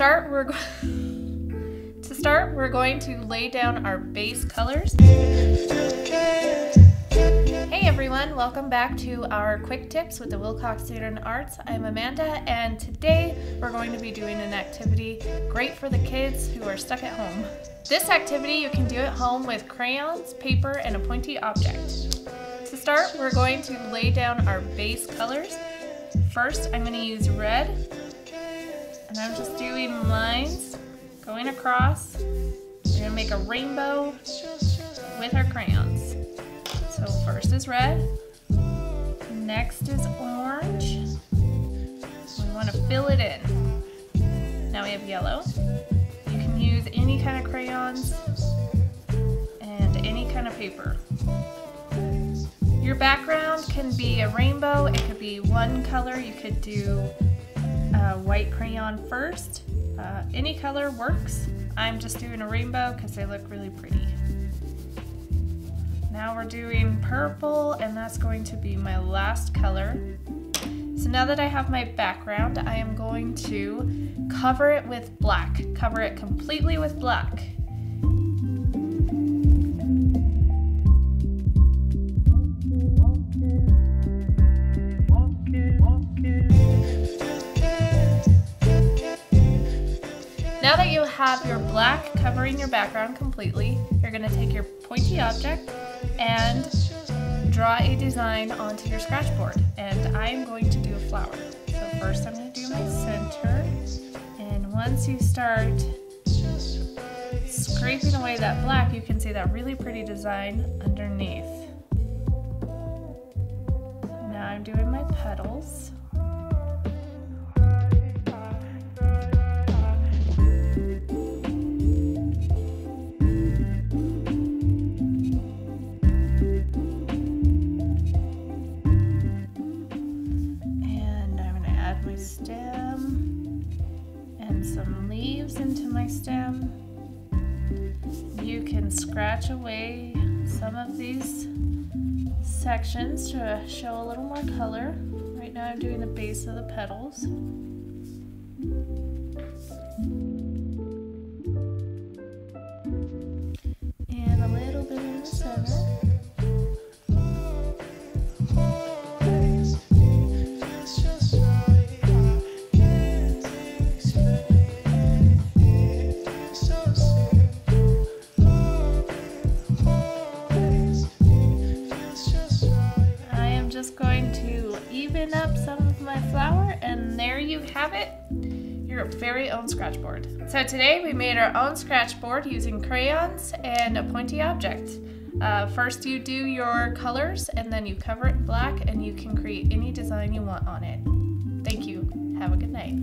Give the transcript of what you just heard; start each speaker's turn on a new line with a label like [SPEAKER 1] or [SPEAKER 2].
[SPEAKER 1] start, we're to start, we're going to lay down our base colors. Hey everyone, welcome back to our quick tips with the Willcox Theater and Arts. I'm Amanda and today we're going to be doing an activity great for the kids who are stuck at home. This activity you can do at home with crayons, paper, and a pointy object. To start, we're going to lay down our base colors. First, I'm going to use red, and I'm just doing lines going across. We're gonna make a rainbow with our crayons. So first is red, next is orange. We wanna fill it in. Now we have yellow. You can use any kind of crayons and any kind of paper. Your background can be a rainbow, it could be one color, you could do uh, white crayon first. Uh, any color works. I'm just doing a rainbow because they look really pretty. Now we're doing purple and that's going to be my last color. So now that I have my background, I am going to cover it with black. Cover it completely with black. Have your black covering your background completely, you're going to take your pointy object and draw a design onto your scratch board. And I'm going to do a flower. So first I'm going to do my center. And once you start scraping away that black, you can see that really pretty design underneath. Now I'm doing my petals. Stem and some leaves into my stem. You can scratch away some of these sections to show a little more color. Right now I'm doing the base of the petals. just going to even up some of my flower and there you have it, your very own scratch board. So today we made our own scratch board using crayons and a pointy object. Uh, first you do your colors and then you cover it in black and you can create any design you want on it. Thank you. Have a good night.